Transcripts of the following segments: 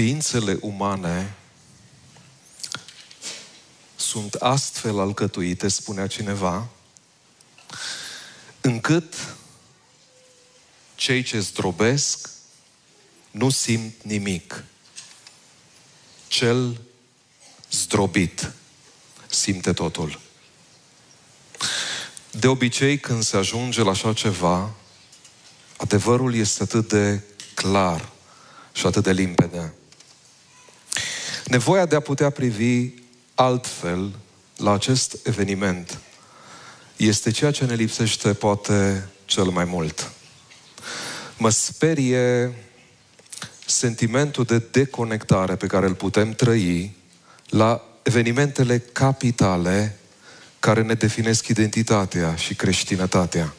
Ființele umane sunt astfel alcătuite, spunea cineva, încât cei ce zdrobesc nu simt nimic. Cel zdrobit simte totul. De obicei, când se ajunge la așa ceva, adevărul este atât de clar și atât de limpede. Nevoia de a putea privi altfel la acest eveniment este ceea ce ne lipsește poate cel mai mult. Mă sperie sentimentul de deconectare pe care îl putem trăi la evenimentele capitale care ne definesc identitatea și creștinătatea.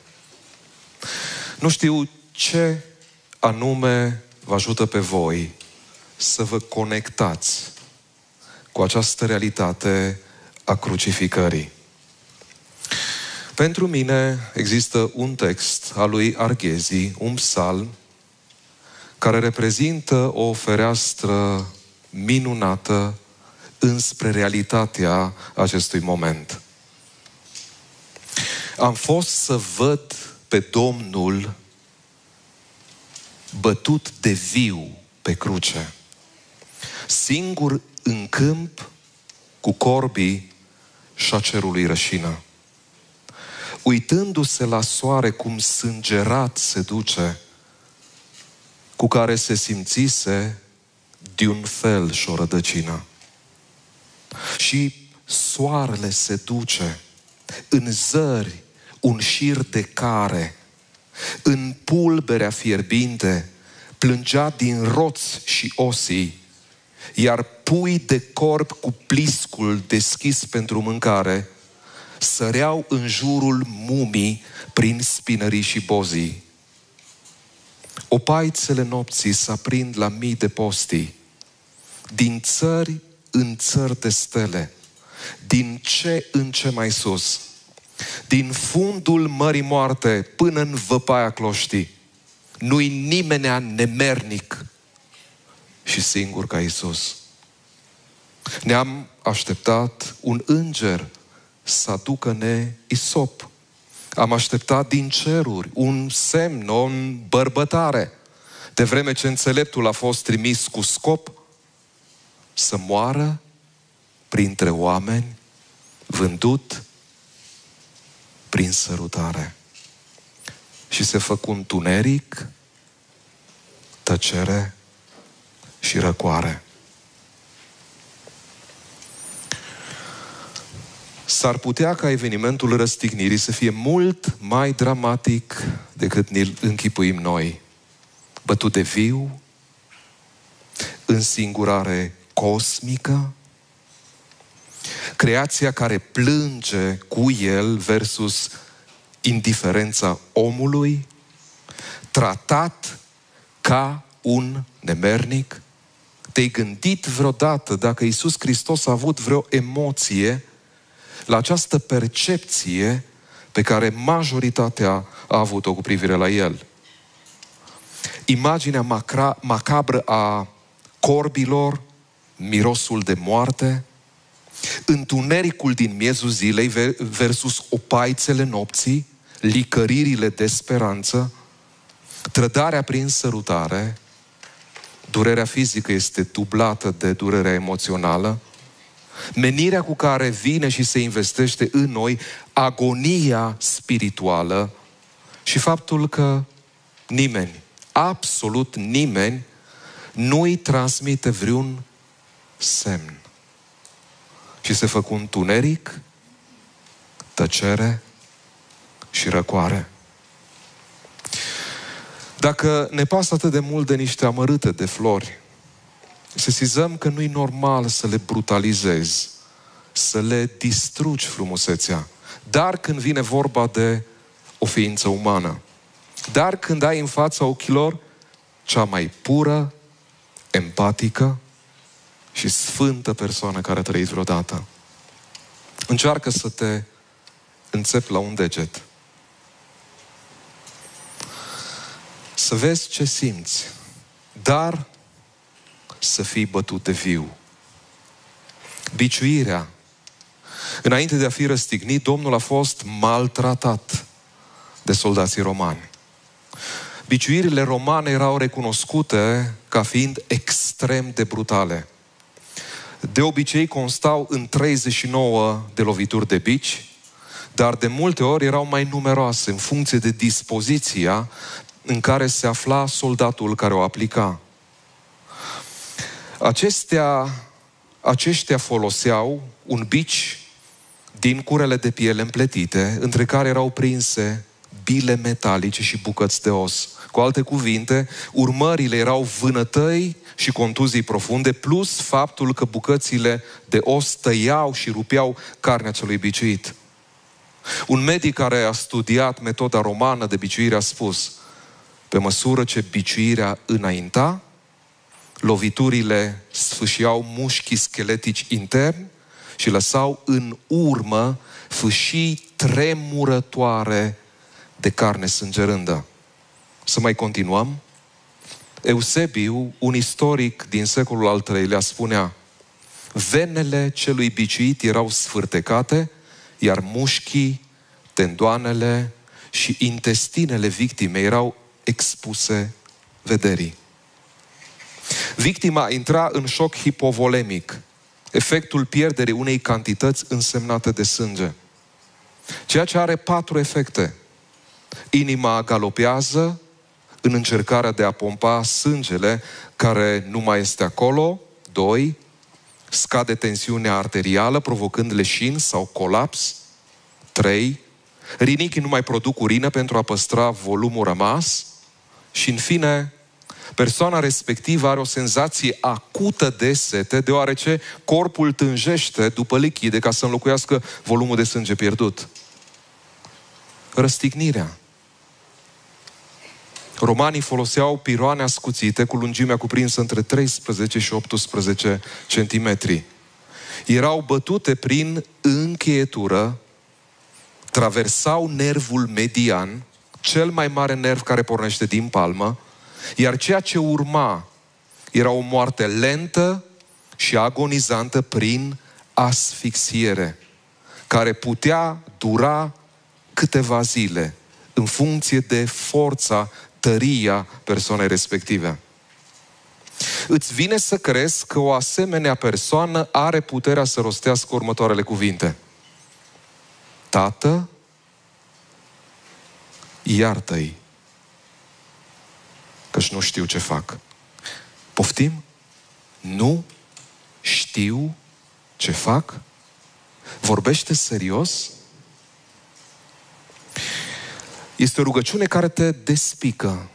Nu știu ce anume vă ajută pe voi să vă conectați cu această realitate a crucificării. Pentru mine există un text al lui Arghezi, un psalm, care reprezintă o fereastră minunată înspre realitatea acestui moment. Am fost să văd pe Domnul bătut de viu pe cruce, singur în câmp cu corbii și a cerului rășină. Uitându-se la soare cum sângerat se duce, cu care se simțise de un fel și o rădăcină. Și soarele se duce în zări un șir de care, în pulberea fierbinte, plângea din roți și osii, iar pui de corp cu pliscul deschis pentru mâncare săreau în jurul mumii prin spinării și bozii. Opaițele nopții s-aprind la mii de postii, din țări în țări de stele, din ce în ce mai sus, din fundul Mării Moarte până în văpaia cloștii. Nu-i nimenea nemernic și singur ca Isus. Ne-am așteptat un înger să aducă-ne isop. Am așteptat din ceruri un semn, o bărbătare, de vreme ce înțeleptul a fost trimis cu scop să moară printre oameni, vândut prin sărutare. Și se făcu întuneric, tăcere și răcoare. S-ar putea ca evenimentul răstignirii să fie mult mai dramatic decât ne-l închipuim noi. Bătut de viu, însingurare cosmică, creația care plânge cu el versus indiferența omului, tratat ca un nemernic? Te-ai gândit vreodată dacă Isus Hristos a avut vreo emoție la această percepție pe care majoritatea a avut-o cu privire la El? Imaginea macra, macabră a corbilor, mirosul de moarte, întunericul din miezul zilei versus opaițele nopții, licăririle de speranță, trădarea prin sărutare, durerea fizică este dublată de durerea emoțională, menirea cu care vine și se investește în noi, agonia spirituală și faptul că nimeni, absolut nimeni, nu îi transmite vreun semn. Și se făcu întuneric, tăcere și răcoare. Dacă ne pasă atât de mult de niște amărâte de flori, sesizăm că nu-i normal să le brutalizezi, să le distrugi frumusețea. Dar când vine vorba de o ființă umană, dar când ai în fața ochilor cea mai pură, empatică și sfântă persoană care a trăit vreodată, încearcă să te înțepi la un deget să vezi ce simți. Dar să fii bătut de viu. Biciuirea. Înainte de a fi răstignit, Domnul a fost maltratat de soldații romani. Biciuirile romane erau recunoscute ca fiind extrem de brutale. De obicei constau în 39 de lovituri de bici, dar de multe ori erau mai numeroase în funcție de dispoziția în care se afla soldatul care o aplica. Acestea, aceștia foloseau un bici din curele de piele împletite, între care erau prinse bile metalice și bucăți de os. Cu alte cuvinte, urmările erau vânătăi și contuzii profunde, plus faptul că bucățile de os tăiau și rupeau carnea celui biciuit. Un medic care a studiat metoda romană de biciuire a spus, pe măsură ce biciuirea înainta, loviturile sfâșiau mușchii scheletici interni și lăsau în urmă fâșii tremurătoare de carne sângerândă. Să mai continuăm? Eusebiu, un istoric din secolul al III-lea, spunea Venele celui biciuit erau sfârtecate, iar mușchii, tendoanele și intestinele victimei erau expuse vederii. Victima intra în șoc hipovolemic, efectul pierderii unei cantități însemnate de sânge. Ceea ce are patru efecte. Inima galopează în încercarea de a pompa sângele care nu mai este acolo. Doi, scade tensiunea arterială provocând leșin sau colaps. Trei, rinichii nu mai produc urină pentru a păstra volumul rămas. Și în fine, persoana respectivă are o senzație acută de sete, deoarece corpul tânjește după lichide ca să înlocuiască volumul de sânge pierdut. Răstignirea. Romanii foloseau piroane ascuțite cu lungimea cuprinsă între 13 și 18 centimetri. Erau bătute prin încheietură, traversau nervul median, cel mai mare nerv care pornește din palmă, iar ceea ce urma era o moarte lentă și agonizantă prin asfixiere, care putea dura câteva zile, în funcție de forța, tăria persoanei respective. Îți vine să crezi că o asemenea persoană are puterea să rostească următoarele cuvinte. Tată, iartă-i căci nu știu ce fac. Poftim? Nu știu ce fac? Vorbește serios? Este o rugăciune care te despică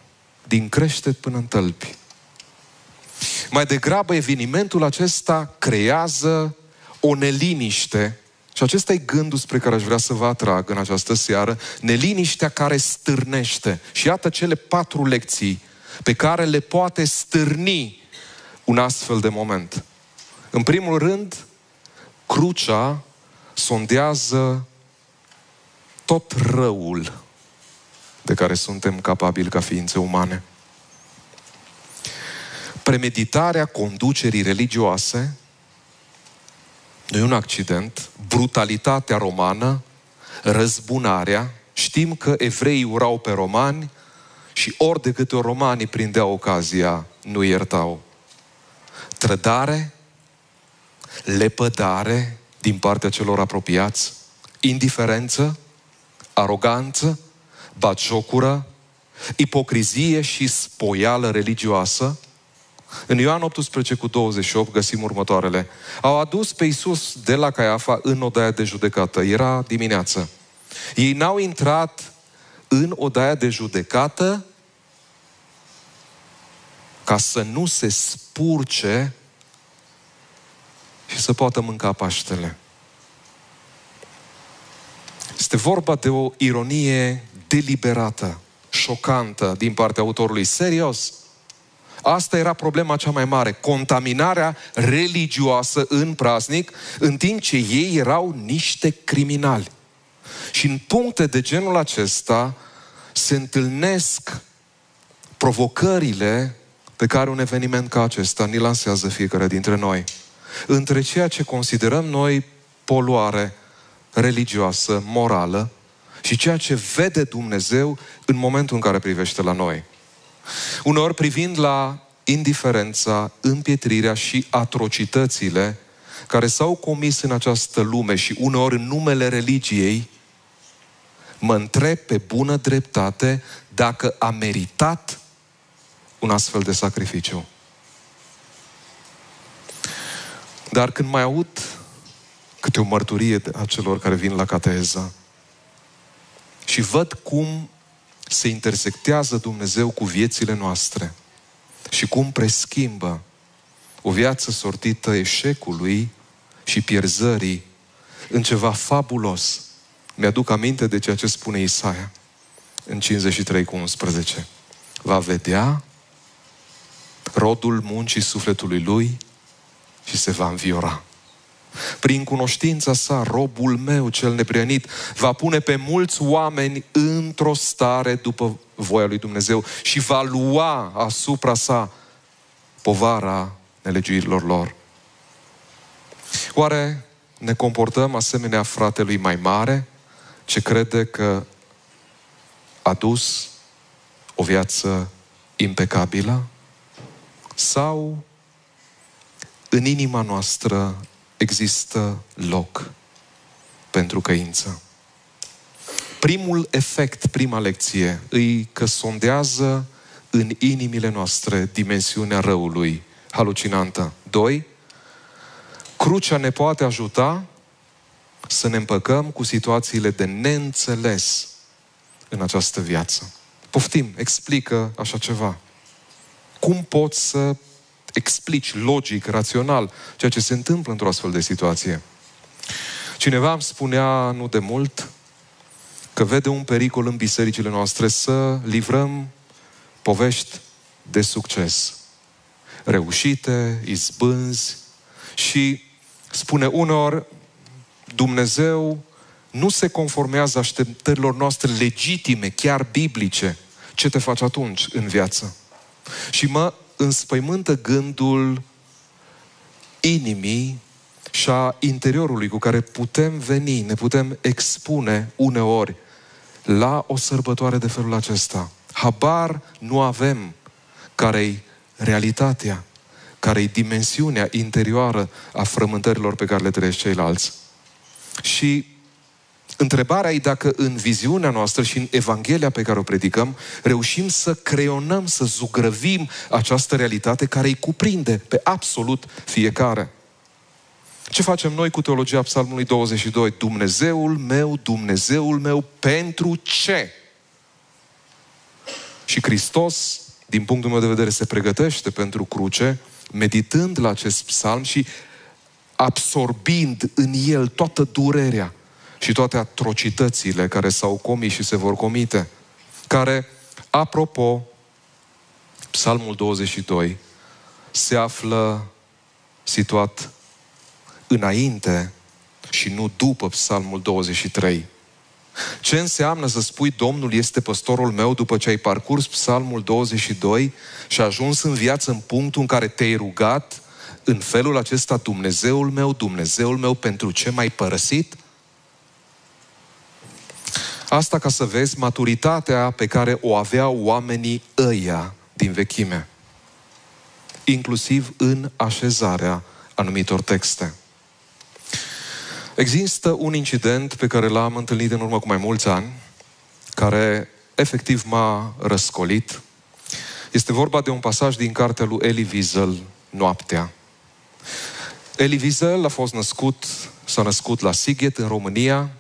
din creștet până în tălpi. Mai degrabă, evenimentul acesta creează o neliniște și acesta e gândul spre care aș vrea să vă atrag în această seară, neliniștea care stârnește. Și iată cele patru lecții pe care le poate stârni un astfel de moment. În primul rând, crucea sondează tot răul de care suntem capabili ca ființe umane. Premeditarea conducerii religioase nu e un accident, brutalitatea romană, răzbunarea, știm că evreii urau pe romani, și ori de câte ori romanii prindeau ocazia, nu iertau. Trădare, lepădare din partea celor apropiați, indiferență, aroganță, bagiocură, ipocrizie și spoială religioasă. În Ioan 18 cu 28 găsim următoarele. Au adus pe Iisus de la Caiafa în odaia de judecată. Era dimineață. Ei n-au intrat în odaia de judecată ca să nu se spurce și să poată mânca Paștele. Este vorba de o ironie deliberată, șocantă din partea autorului. Serios. Asta era problema cea mai mare, contaminarea religioasă în praznic, în timp ce ei erau niște criminali. Și în puncte de genul acesta se întâlnesc provocările pe care un eveniment ca acesta ni lansează fiecare dintre noi. Între ceea ce considerăm noi poluare religioasă, morală și ceea ce vede Dumnezeu în momentul în care privește la noi. Uneori privind la indiferența, împietrirea și atrocitățile care s-au comis în această lume și uneori în numele religiei, mă întreb pe bună dreptate dacă a meritat un astfel de sacrificiu. Dar când mai aud câte o mărturie a celor care vin la cateza și văd cum se intersectează Dumnezeu cu viețile noastre și cum preschimbă o viață sortită eșecului și pierzării în ceva fabulos. Mi-aduc aminte de ceea ce spune Isaia în 53 cu 11. Va vedea rodul muncii sufletului lui și se va înviora. Prin cunoștința sa, robul meu cel neprienit va pune pe mulți oameni într-o stare după voia lui Dumnezeu și va lua asupra sa povara nelegiuirilor lor. Oare ne comportăm asemenea fratelui mai mare ce crede că a dus o viață impecabilă? Sau în inima noastră există loc pentru căință? Primul efect, prima lecție, îi că sondează în inimile noastre dimensiunea răului halucinantă. Doi, crucea ne poate ajuta să ne împăcăm cu situațiile de neînțeles în această viață. Poftim, explică așa ceva. Cum poți să explici logic, rațional, ceea ce se întâmplă într-o astfel de situație? Cineva îmi spunea nu de mult că vede un pericol în bisericile noastre să livrăm povești de succes. Reușite, izbânzi și spune uneori Dumnezeu nu se conformează așteptărilor noastre legitime, chiar biblice. Ce te faci atunci în viață? Și mă înspăimântă gândul inimii și a interiorului cu care putem veni, ne putem expune uneori la o sărbătoare de felul acesta. Habar nu avem care-i realitatea, care-i dimensiunea interioară a frământărilor pe care le trăiesc ceilalți. Și Întrebarea e dacă în viziunea noastră și în Evanghelia pe care o predicăm, reușim să creionăm, să zugrăvim această realitate care îi cuprinde pe absolut fiecare. Ce facem noi cu teologia Psalmului 22? Dumnezeul meu, Dumnezeul meu, pentru ce? Și Hristos, din punctul meu de vedere, se pregătește pentru cruce, meditând la acest psalm și absorbind în el toată durerea, și toate atrocitățile care s-au comis și se vor comite, care, apropo, Psalmul 22 se află situat înainte și nu după Psalmul 23. Ce înseamnă să spui Domnul este păstorul meu după ce ai parcurs Psalmul 22 și ajuns în viață în punctul în care te-ai rugat în felul acesta Dumnezeul meu, Dumnezeul meu, pentru ce m-ai părăsit? Asta ca să vezi maturitatea pe care o aveau oamenii ăia din vechime. Inclusiv în așezarea anumitor texte. Există un incident pe care l-am întâlnit în urmă cu mai mulți ani, care efectiv m-a răscolit. Este vorba de un pasaj din cartea lui Elie Wiesel, Noaptea. Elie Wiesel a fost născut, s-a născut la Sighet, în România,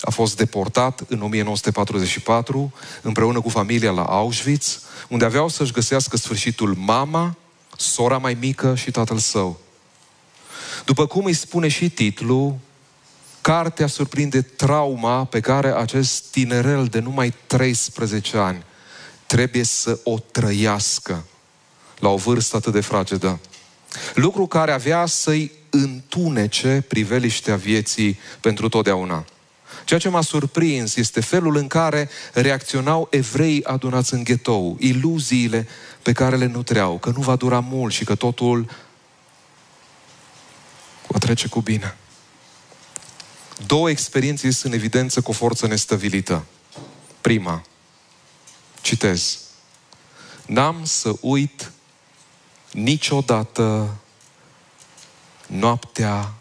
a fost deportat în 1944 împreună cu familia la Auschwitz, unde aveau să-și găsească sfârșitul mama, sora mai mică și tatăl său. După cum îi spune și titlul, cartea surprinde trauma pe care acest tinerel de numai 13 ani trebuie să o trăiască la o vârstă atât de fragedă. Lucru care avea să-i întunece priveliștea vieții pentru totdeauna. Ceea ce m-a surprins este felul în care reacționau evreii adunați în ghetou, iluziile pe care le nutreau, că nu va dura mult și că totul va trece cu bine. Două experiențe sunt în evidență cu o forță nestăvilită. Prima, citez, N-am să uit niciodată noaptea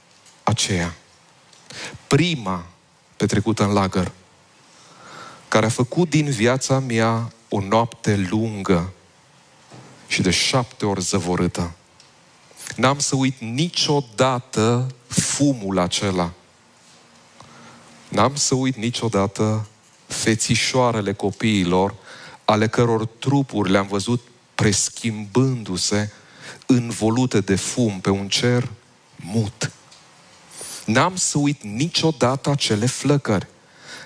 aceea. Prima petrecută în lagăr, care a făcut din viața mea o noapte lungă și de șapte ori zăvorâtă. N-am să uit niciodată fumul acela. N-am să uit niciodată fețișoarele copiilor ale căror trupuri le-am văzut preschimbându-se învolute de fum pe un cer mut. N-am să uit niciodată acele flăcări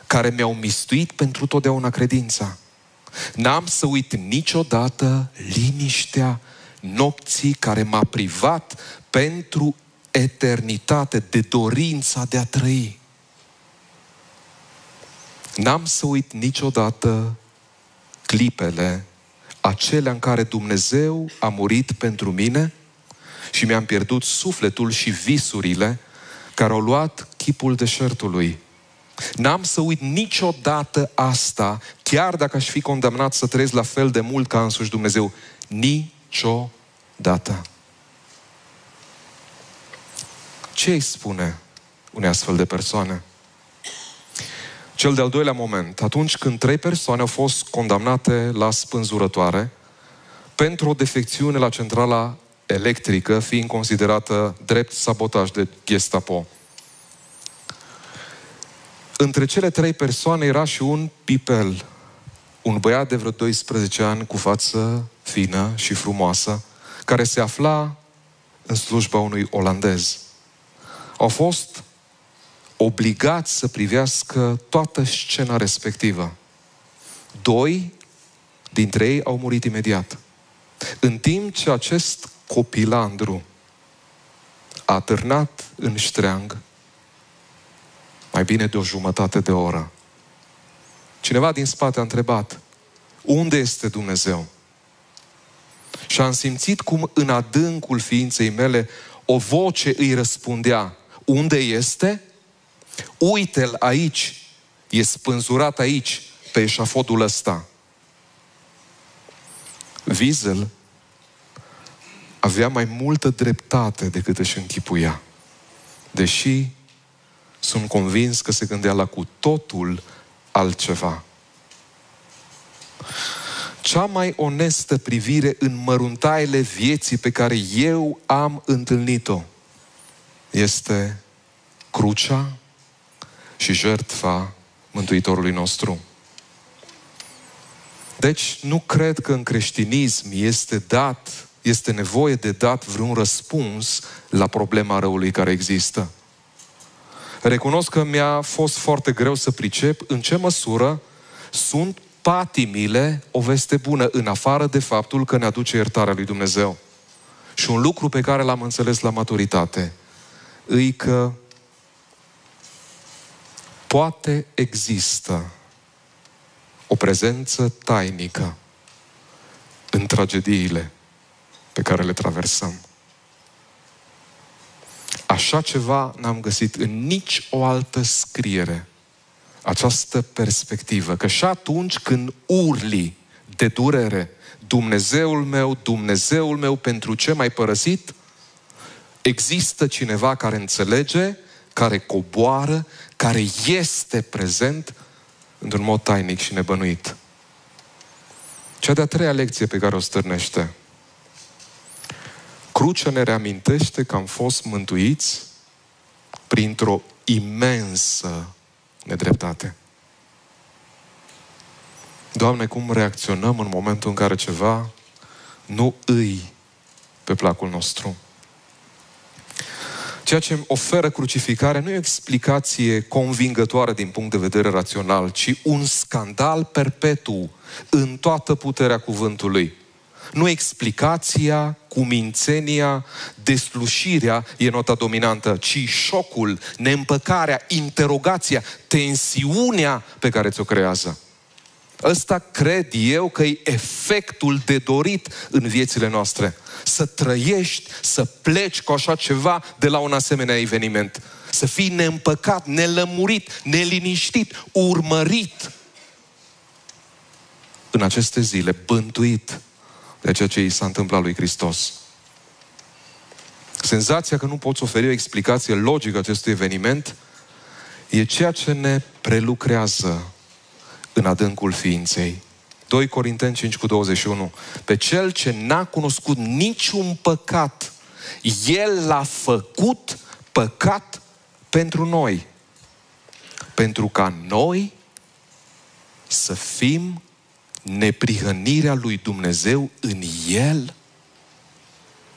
care mi-au mistuit pentru totdeauna credința. N-am să uit niciodată liniștea nopții care m-a privat pentru eternitate de dorința de a trăi. N-am să uit niciodată clipele acelea în care Dumnezeu a murit pentru mine și mi-am pierdut sufletul și visurile care au luat chipul deșertului. N-am să uit niciodată asta, chiar dacă aș fi condamnat să trăiesc la fel de mult ca însuși Dumnezeu. Niciodată. Ce îi spune unei astfel de persoane? Cel de-al doilea moment, atunci când trei persoane au fost condamnate la spânzurătoare pentru o defecțiune la centrala electrică, fiind considerată drept sabotaj de Gestapo. Între cele trei persoane era și un pipel, un băiat de vreo 12 ani cu față fină și frumoasă, care se afla în slujba unui olandez. Au fost obligați să privească toată scena respectivă. Doi dintre ei au murit imediat. În timp ce acest copilandru a târnat în ștreang mai bine de o jumătate de oră. Cineva din spate a întrebat, unde este Dumnezeu? Și am simțit cum în adâncul ființei mele o voce îi răspundea, unde este? Uite-l aici, e spânzurat aici, pe eșafodul ăsta. Wiesel avea mai multă dreptate decât își închipuia. Deși sunt convins că se gândea la cu totul altceva. Cea mai onestă privire în măruntaile vieții pe care eu am întâlnit-o este crucea și jertfa Mântuitorului nostru. Deci nu cred că în creștinism este dat, este nevoie de dat vreun răspuns la problema răului care există. Recunosc că mi-a fost foarte greu să pricep în ce măsură sunt patimile o veste bună, în afară de faptul că ne aduce iertarea lui Dumnezeu. Și un lucru pe care l-am înțeles la maturitate, îi că poate există o prezență tainică în tragediile pe care le traversăm. Așa ceva n-am găsit în nici o altă scriere. Această perspectivă. Că și atunci când urli de durere, Dumnezeul meu, Dumnezeul meu, pentru ce m-ai părăsit? Există cineva care înțelege, care coboară, care este prezent într-un mod tainic și nebănuit. Cea de-a treia lecție pe care o stârnește Crucea ne reamintește că am fost mântuiți printr-o imensă nedreptate. Doamne, cum reacționăm în momentul în care ceva nu îi pe placul nostru? Ceea ce îmi oferă crucificarea nu e o explicație convingătoare din punct de vedere rațional, ci un scandal perpetu în toată puterea cuvântului. nu explicația, cumințenia, deslușirea e nota dominantă, ci șocul, neîmpăcarea, interogația, tensiunea pe care ți-o creează. Ăsta cred eu că e efectul de dorit în viețile noastre. Să trăiești, să pleci cu așa ceva de la un asemenea eveniment. Să fii neîmpăcat, nelămurit, neliniștit, urmărit în aceste zile, bântuit de ceea ce i s-a întâmplat lui Hristos. Senzația că nu poți oferi o explicație logică acestui eveniment e ceea ce ne prelucrează în adâncul ființei. 2 Corinteni 5 cu 21. Pe cel ce n-a cunoscut niciun păcat, el l-a făcut păcat pentru noi. Pentru ca noi să fim neprihănirea lui Dumnezeu în el?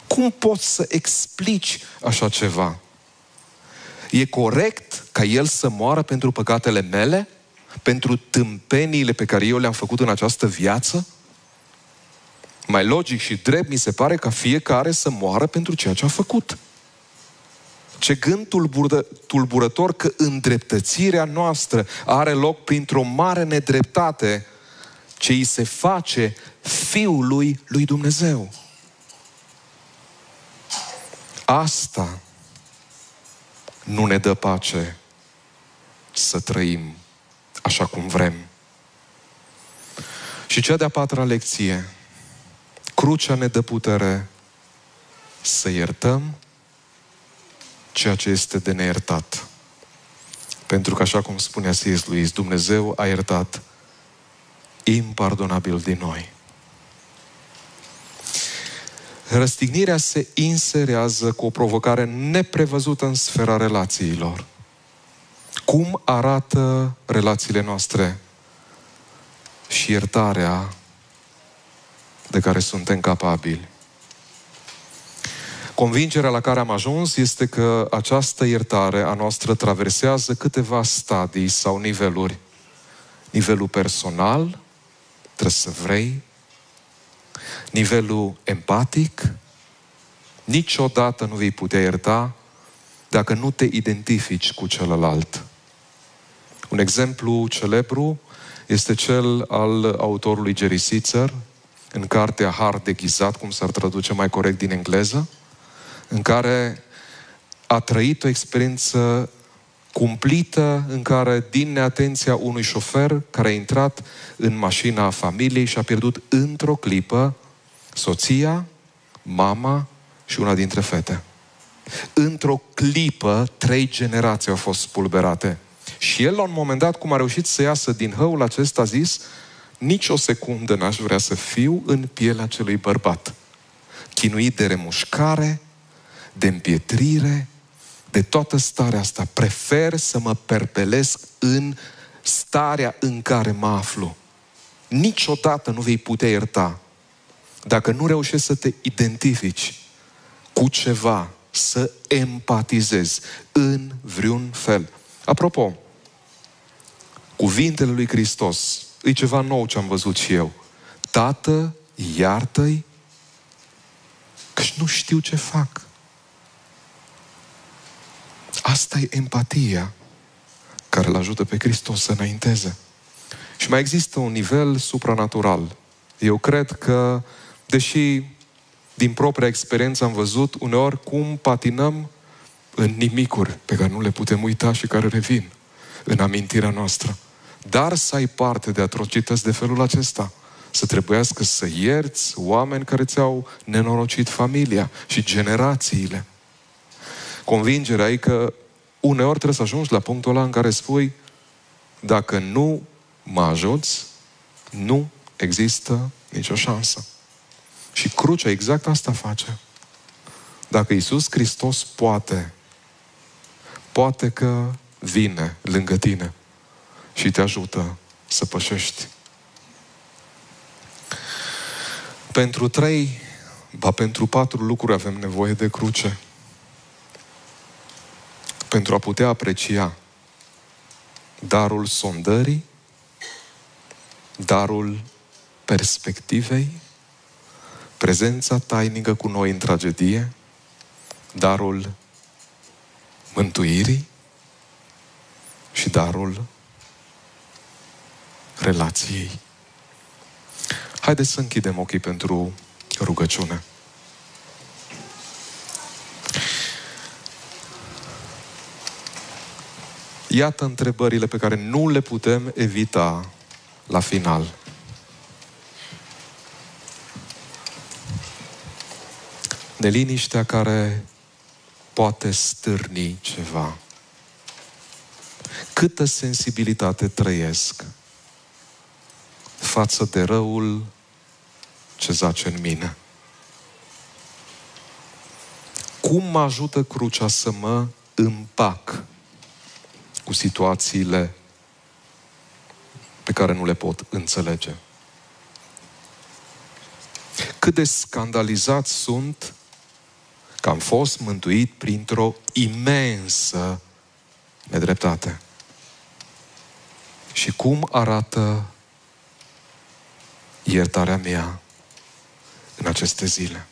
Cum poți să explici așa ceva? E corect ca el să moară pentru păcatele mele? Pentru tâmpeniile pe care eu le-am făcut în această viață? Mai logic și drept mi se pare ca fiecare să moară pentru ceea ce a făcut. Ce gând tulbură, tulburător că îndreptățirea noastră are loc printr-o mare nedreptate ce îi se face Fiului lui Dumnezeu. Asta nu ne dă pace să trăim așa cum vrem. Și cea de-a patra lecție, crucea ne dă putere să iertăm ceea ce este de neiertat. Pentru că, așa cum spunea C.S. Lewis, Dumnezeu a iertat impardonabil din noi. Răstignirea se inserează cu o provocare neprevăzută în sfera relațiilor. Cum arată relațiile noastre și iertarea de care suntem capabili? Convingerea la care am ajuns este că această iertare a noastră traversează câteva stadii sau niveluri. Nivelul personal, trebuie să vrei, nivelul empatic, niciodată nu vei putea ierta dacă nu te identifici cu celălalt. Un exemplu celebru este cel al autorului Jerry Sitzer, în cartea Har de Ghizat, cum s-ar traduce mai corect din engleză, în care a trăit o experiență cumplită în care, din neatenția unui șofer care a intrat în mașina familiei și a pierdut într-o clipă soția, mama și una dintre fete. Într-o clipă, trei generații au fost spulberate. Și el, la un moment dat, cum a reușit să iasă din hăul acesta, a zis, nici o secundă n-aș vrea să fiu în pielea acelui bărbat. Chinuit de remușcare, de împietrire, de toată starea asta. Prefer să mă perpelesc în starea în care mă aflu. Niciodată nu vei putea ierta dacă nu reușești să te identifici cu ceva, să empatizezi în vreun fel. Apropo, cuvintele lui Hristos, e ceva nou ce am văzut și eu. Tată, iartă-i, că nu știu ce fac. Asta e empatia care îl ajută pe Hristos să înainteze. Și mai există un nivel supranatural. Eu cred că, deși din propria experiență am văzut uneori cum patinăm în nimicuri pe care nu le putem uita și care revin în amintirea noastră. Dar să ai parte de atrocități de felul acesta, să trebuiască să ierți oameni care ți-au nenorocit familia și generațiile. Convingerea e că uneori trebuie să ajungi la punctul ăla în care spui dacă nu mă ajuți, nu există nicio șansă. Și crucea exact asta face. Dacă Isus Hristos poate, poate că vine lângă tine și te ajută să pășești. Pentru trei, ba pentru patru lucruri avem nevoie de cruce pentru a putea aprecia darul sondării, darul perspectivei, prezența tainică cu noi în tragedie, darul mântuirii și darul relației. Haideți să închidem ochii pentru rugăciune. Iată întrebările pe care nu le putem evita la final. Neliniștea care poate stârni ceva. Câtă sensibilitate trăiesc față de răul ce zace în mine. Cum mă ajută crucea să mă împac cu situațiile pe care nu le pot înțelege. Cât de scandalizați sunt că am fost mântuit printr-o imensă nedreptate. Și cum arată iertarea mea în aceste zile.